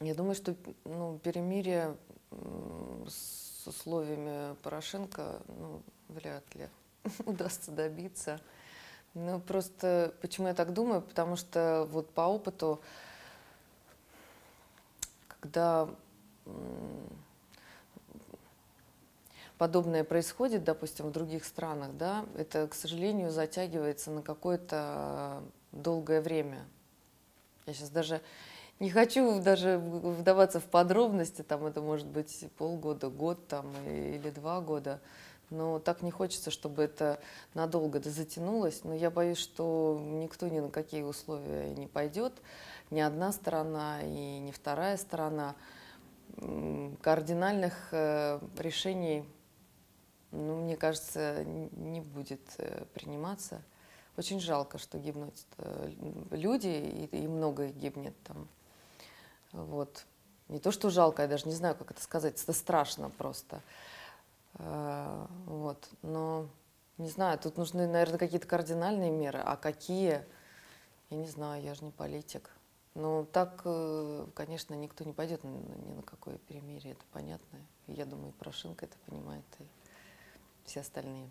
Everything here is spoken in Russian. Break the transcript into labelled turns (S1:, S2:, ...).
S1: Я думаю, что ну, перемирие с условиями Порошенко ну, вряд ли удастся добиться. Ну, просто почему я так думаю? Потому что вот по опыту, когда подобное происходит, допустим, в других странах, да, это, к сожалению, затягивается на какое-то долгое время. Я сейчас даже не хочу даже вдаваться в подробности, там это может быть полгода, год там или два года, но так не хочется, чтобы это надолго да затянулось. Но я боюсь, что никто ни на какие условия не пойдет, ни одна сторона и ни вторая сторона. Кардинальных э, решений, ну, мне кажется, не будет э, приниматься. Очень жалко, что гибнут э, люди, и, и много гибнет там. Вот. Не то, что жалко, я даже не знаю, как это сказать, это страшно просто. Э, Вот. Но, не знаю, тут нужны, наверное, какие-то кардинальные меры. А какие? Я не знаю, я же не политик. Но так, э, конечно, никто не пойдет ни на какое перемирие, это понятно. Я думаю, и Порошенко это понимает, и все остальные.